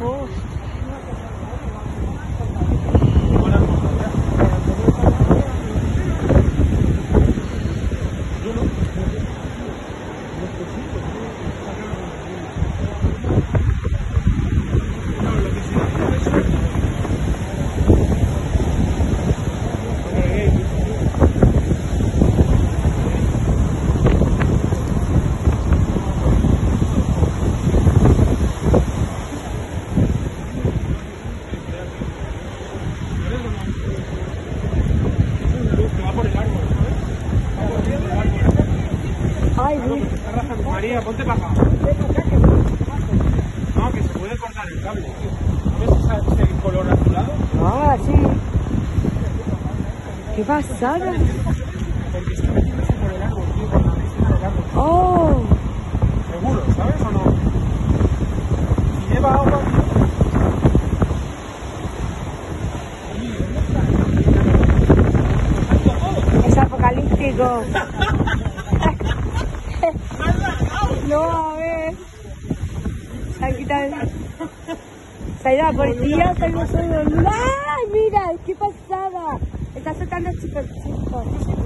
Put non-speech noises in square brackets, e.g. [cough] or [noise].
Oh. Ay, Dios. María, ponte para acá. No, que se puede cortar el cable. ¿No ves ese color azulado? Ah, sí. ¿Qué pasada? Porque está metiéndose por el árbol, tío, por la meseta del árbol. Oh. Seguro, ¿sabes o no? Si lleva agua, Es apocalíptico. [laughs] No, a ver. Ha ido la policía, se ha ido solo. ¡Ay, mira! ¡Qué pasada! Está soltando chicos, chicos.